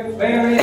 Very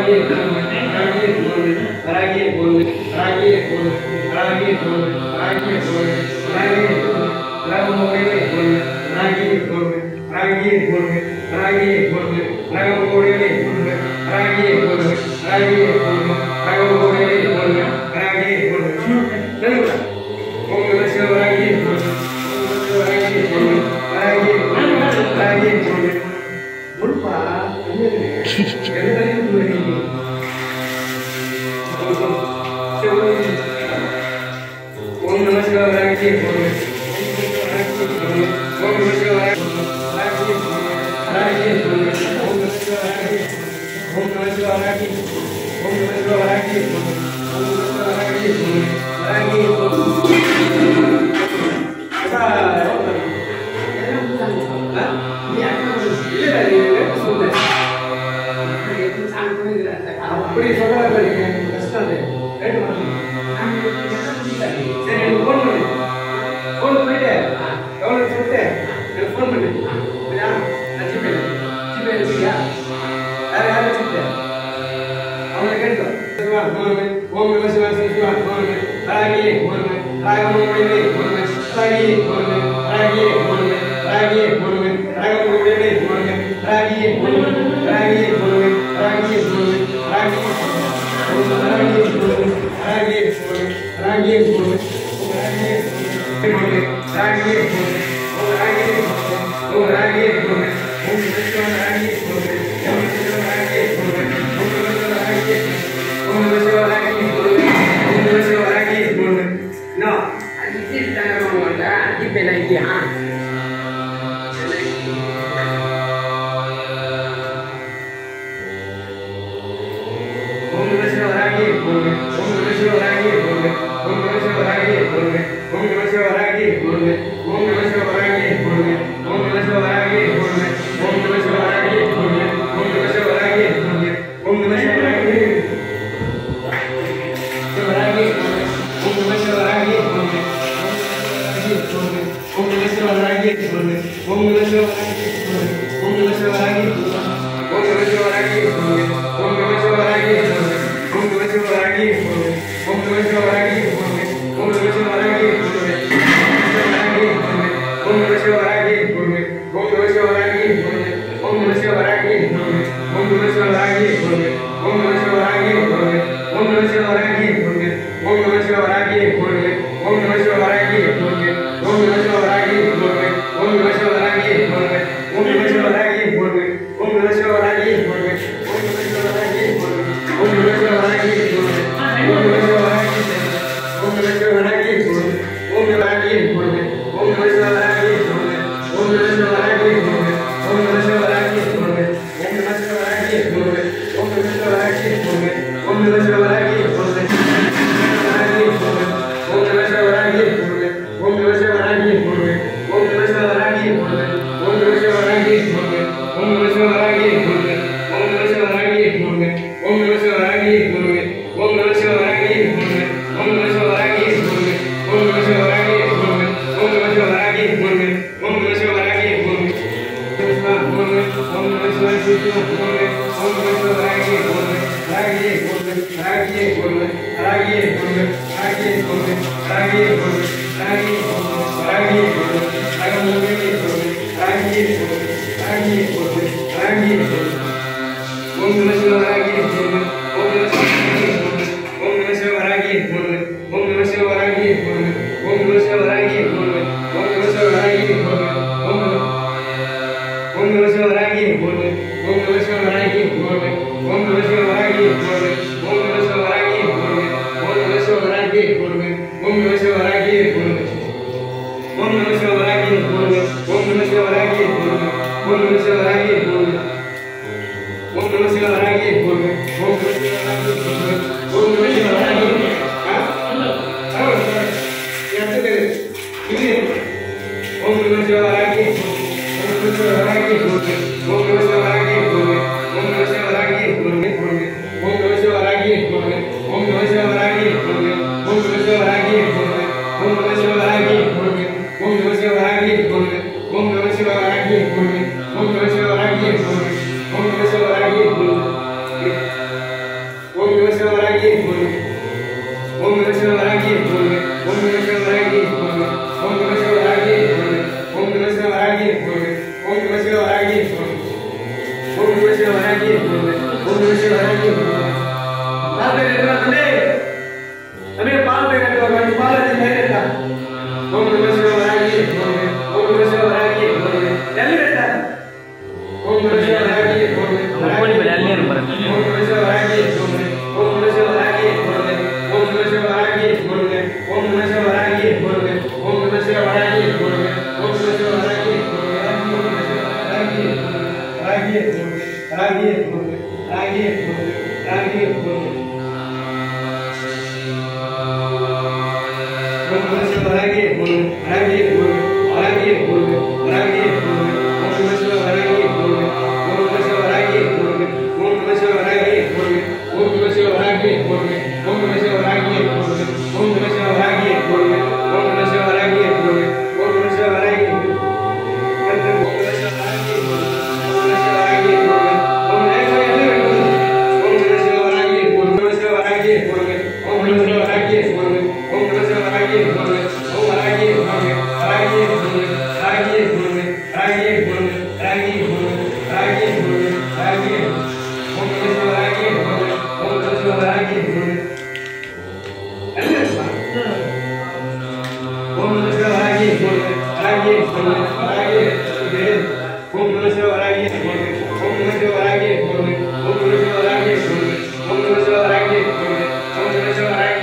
трагедия, трагедия. Дорогие годы, дорогие годы, дорогие годы, дорогие годы, дорогие годы. Hablando no breve, duerme. Traigue, duerme. Traigue, duerme. Traigue, duerme. Traigue, duerme. Traigue, duerme. Traigue, duerme. Traigue, duerme. 欢迎下来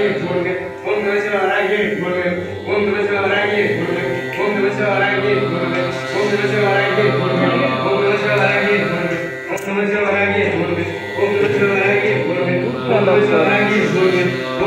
Om Namah Shivaya.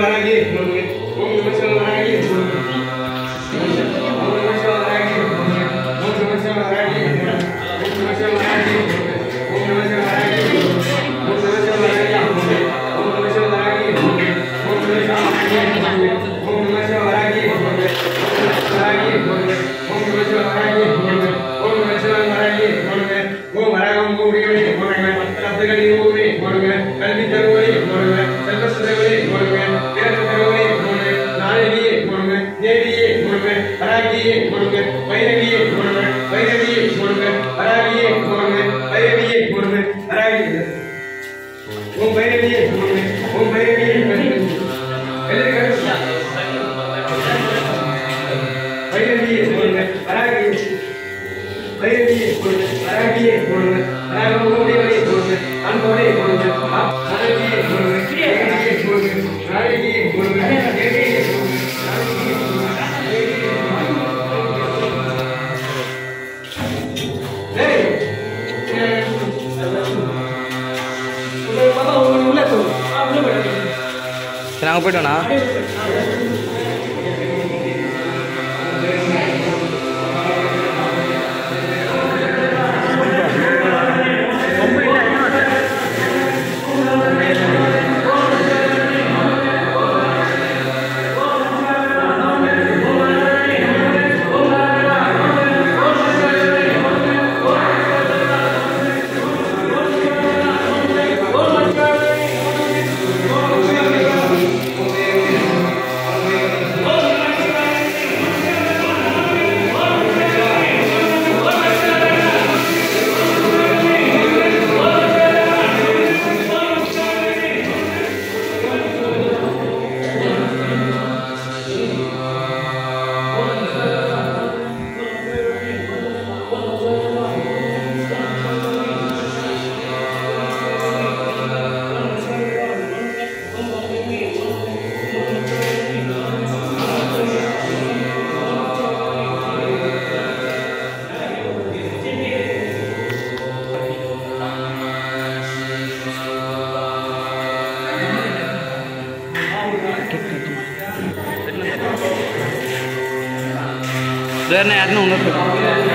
हमारा ये போயிட்டோண்ணா 我那弄的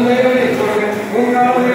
ஓம் பைரவனை போடுங்க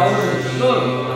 나오는 그 이건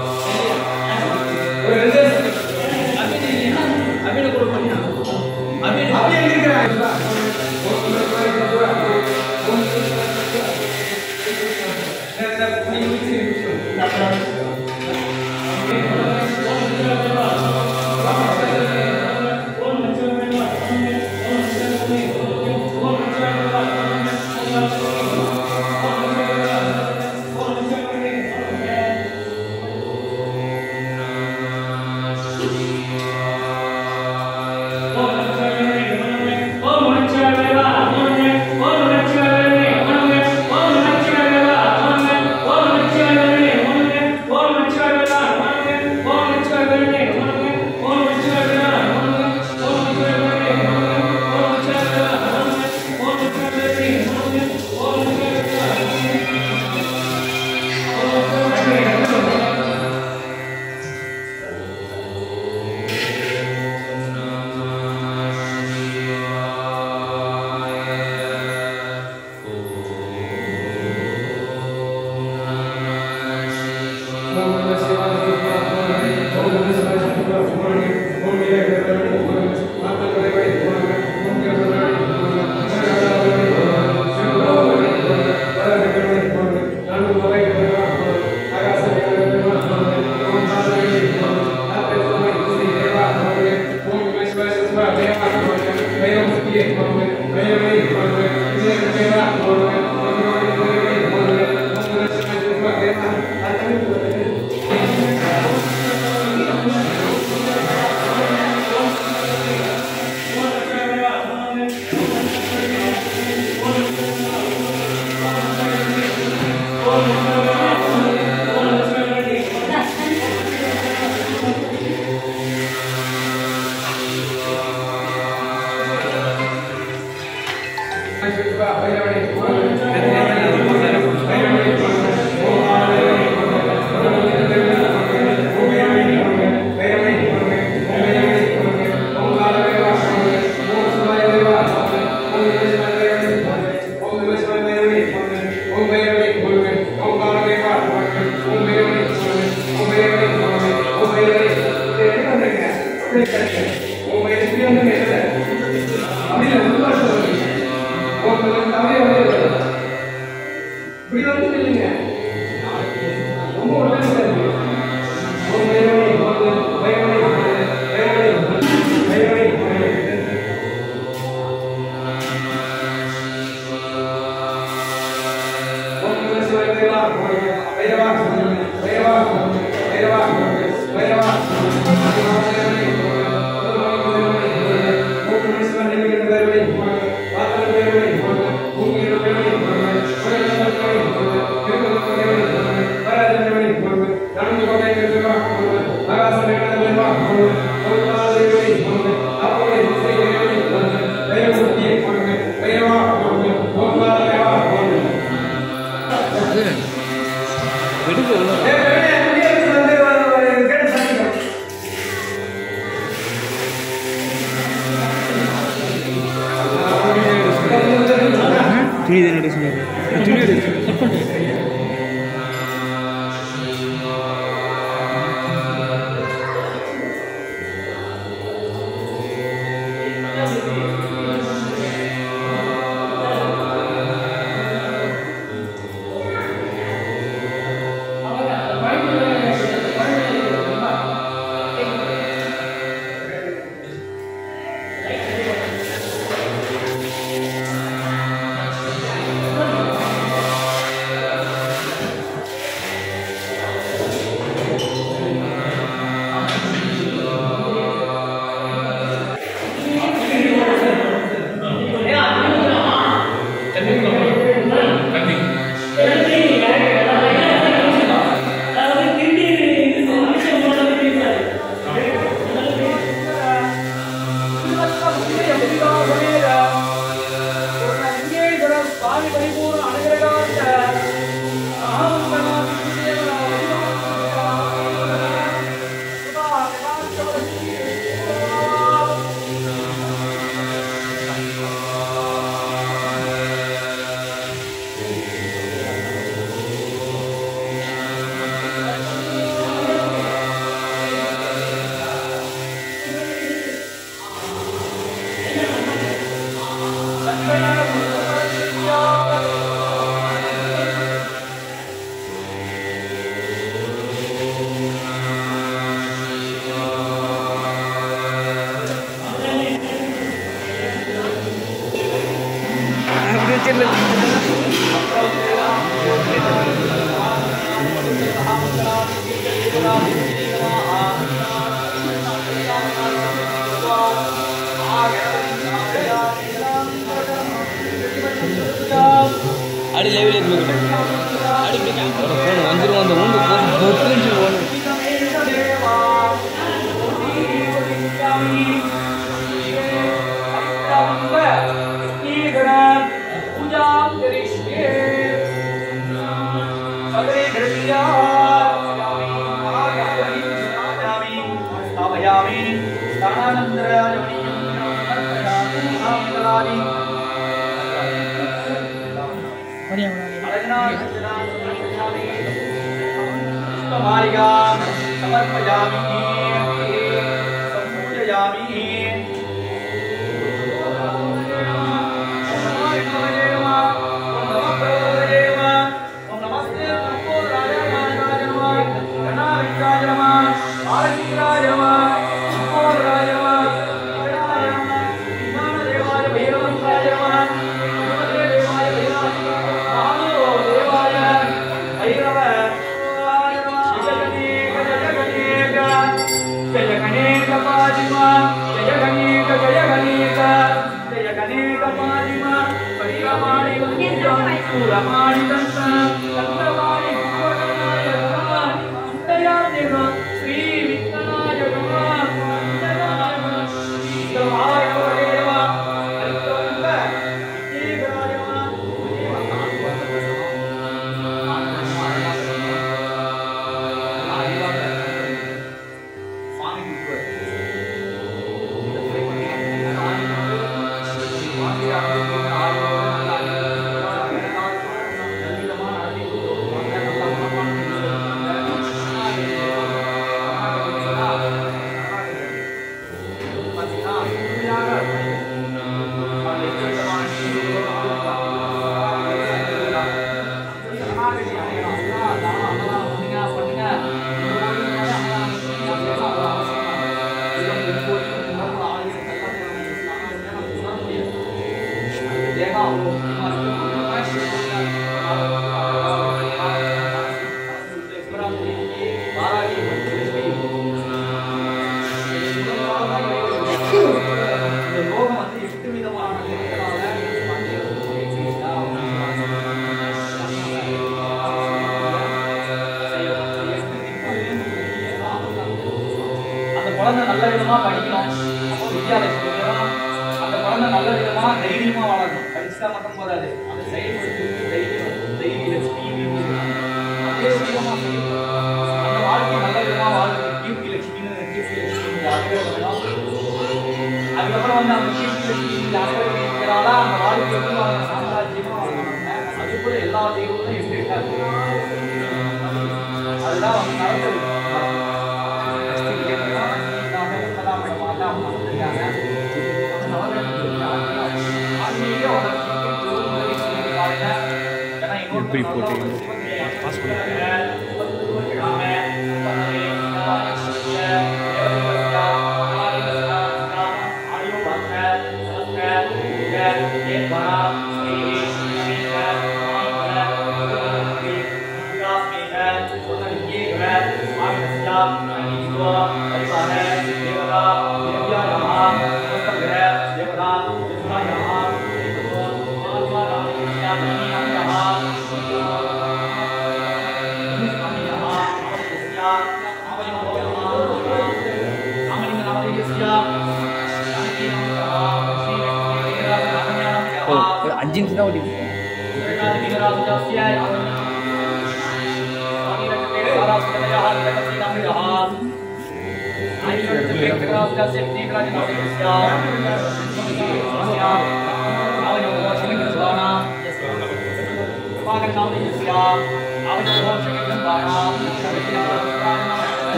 안진티나 올리고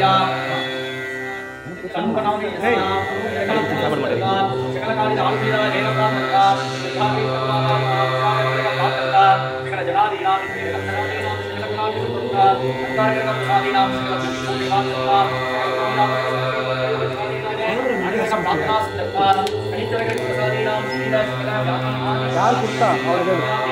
Thank you. हाँ। यार कुत्ता और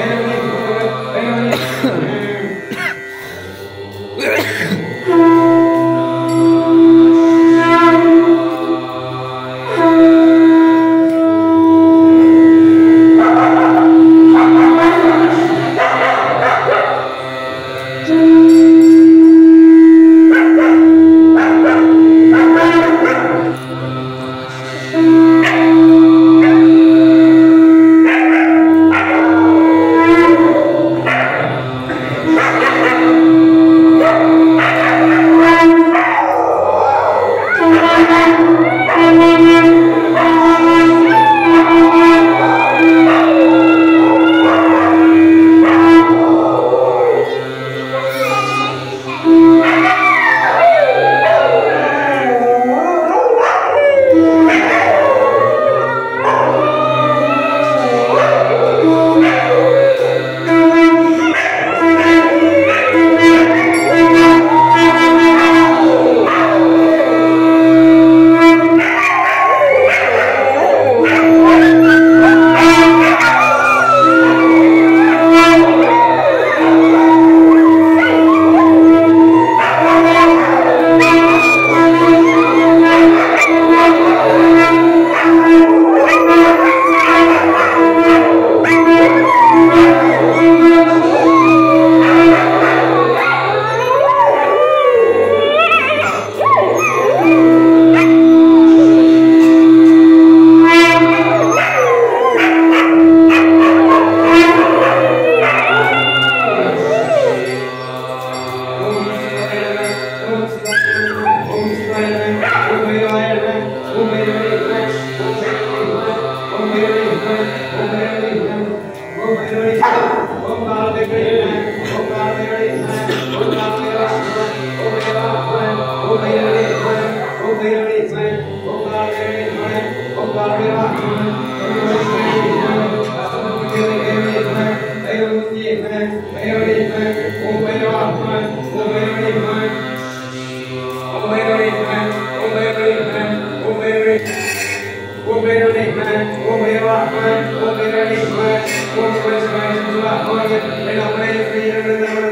Amen. Amor,